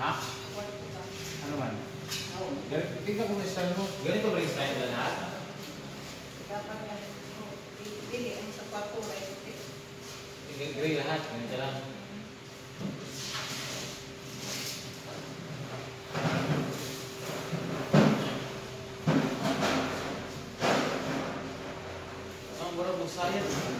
Ano man? Tingnan ko na style mo. Ganito ba yung style na lahat? Gray lahat. Ganito lang. Ang mura mo sayang.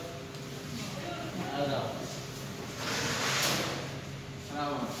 Tadao. Bravo.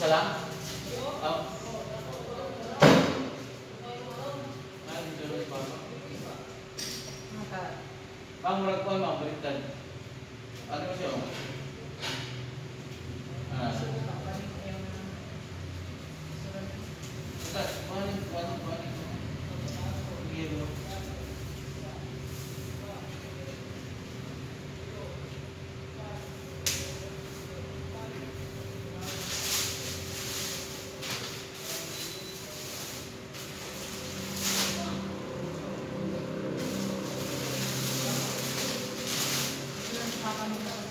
Isa lang? ang ragpon mo, baliktad. Ano? Thank you.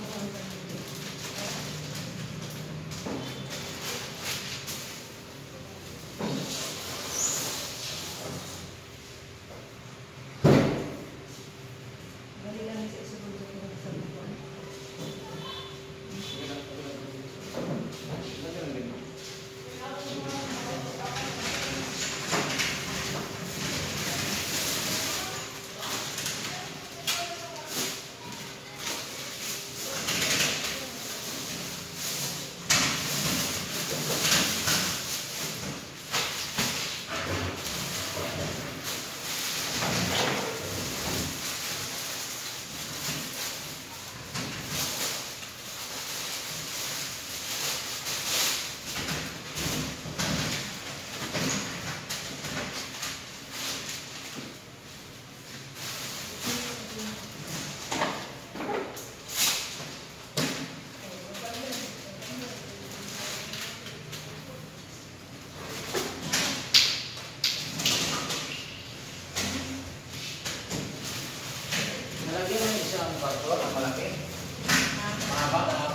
Nalagyan mo isang bato na malaki. Mahaba, mahaba.